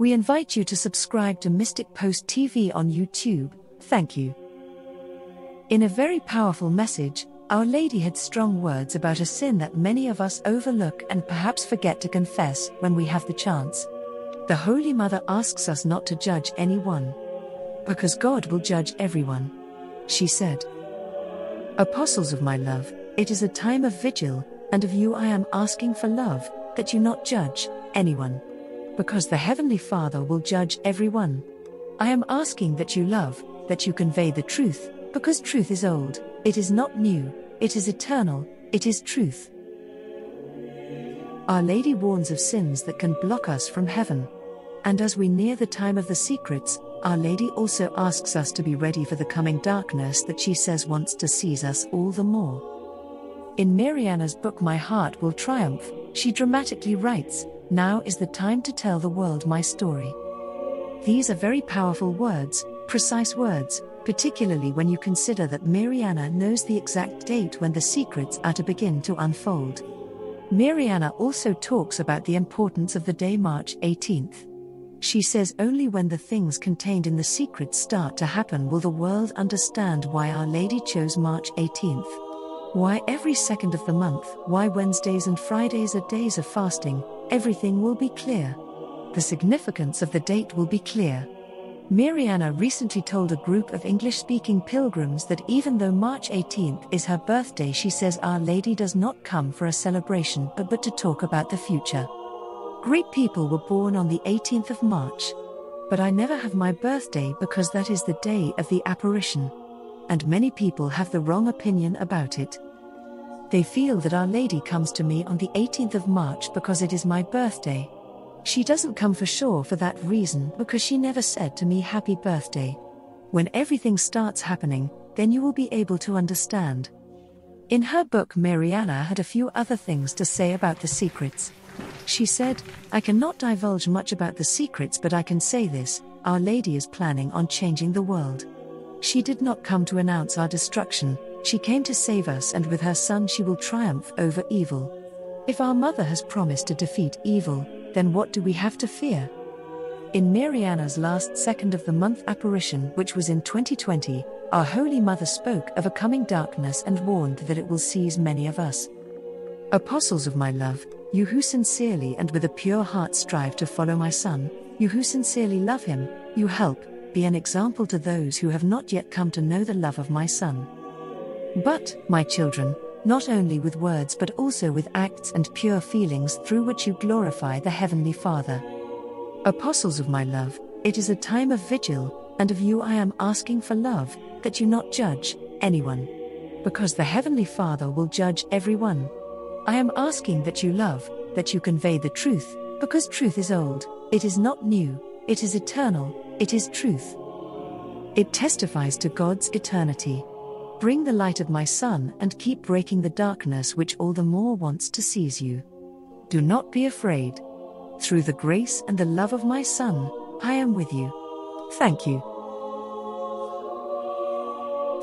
We invite you to subscribe to Mystic Post TV on YouTube. Thank you. In a very powerful message, Our Lady had strong words about a sin that many of us overlook and perhaps forget to confess when we have the chance. The Holy Mother asks us not to judge anyone. Because God will judge everyone. She said, Apostles of my love, it is a time of vigil, and of you I am asking for love, that you not judge anyone. Because the Heavenly Father will judge everyone. I am asking that you love, that you convey the truth, because truth is old, it is not new, it is eternal, it is truth. Our Lady warns of sins that can block us from heaven. And as we near the time of the secrets, Our Lady also asks us to be ready for the coming darkness that she says wants to seize us all the more. In Mirjana's book My Heart Will Triumph, she dramatically writes, Now is the time to tell the world my story. These are very powerful words, precise words, particularly when you consider that Mirjana knows the exact date when the secrets are to begin to unfold. Mirjana also talks about the importance of the day March 18th. She says only when the things contained in the secrets start to happen will the world understand why Our Lady chose March 18th. Why every second of the month, why Wednesdays and Fridays are days of fasting, everything will be clear. The significance of the date will be clear. Mirjana recently told a group of English speaking pilgrims that even though March 18th is her birthday, she says Our Lady does not come for a celebration but, but to talk about the future. Great people were born on the 18th of March. But I never have my birthday because that is the day of the apparition. And many people have the wrong opinion about it. They feel that Our Lady comes to me on the 18th of March because it is my birthday. She doesn't come for sure for that reason because she never said to me happy birthday. When everything starts happening, then you will be able to understand. In her book, Mirjana had a few other things to say about the secrets. She said, I cannot divulge much about the secrets, but I can say this Our Lady is planning on changing the world. She did not come to announce our destruction, she came to save us, and with her Son she will triumph over evil. If our Mother has promised to defeat evil, then what do we have to fear? In Mirjana's last second of the month apparition, which was in 2020, our Holy Mother spoke of a coming darkness and warned that it will seize many of us. Apostles of my love, you who sincerely and with a pure heart strive to follow my Son, you who sincerely love him, you help, be an example to those who have not yet come to know the love of my Son. But, my children, not only with words but also with acts and pure feelings through which you glorify the Heavenly Father. Apostles of my love, it is a time of vigil, and of you I am asking for love, that you not judge anyone. Because the Heavenly Father will judge everyone. I am asking that you love, that you convey the truth, because truth is old, it is not new, it is eternal, it is truth. It testifies to God's eternity. Bring the light of my Son and keep breaking the darkness which all the more wants to seize you. Do not be afraid. Through the grace and the love of my Son, I am with you. Thank you.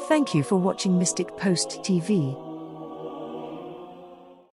Thank you for watching Mystic Post TV.